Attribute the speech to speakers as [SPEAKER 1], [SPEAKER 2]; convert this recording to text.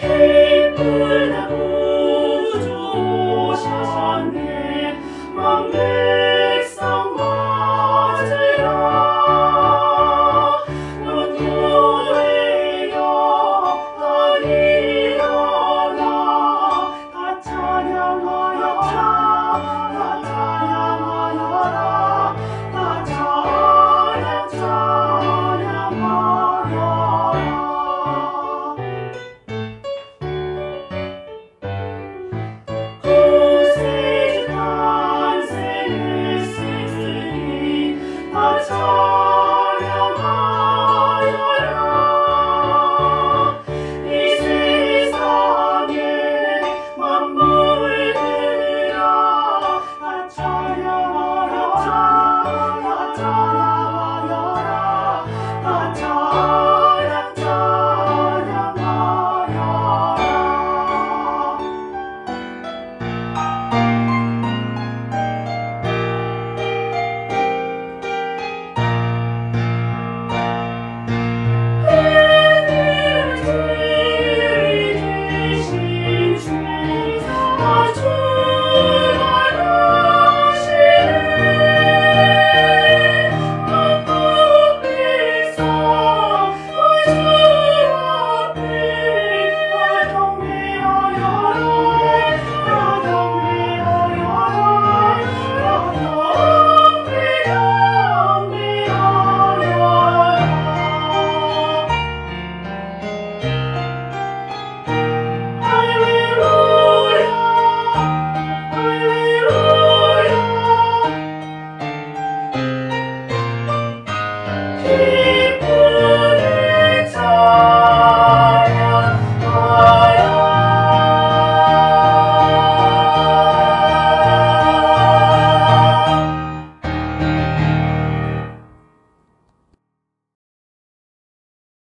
[SPEAKER 1] came King.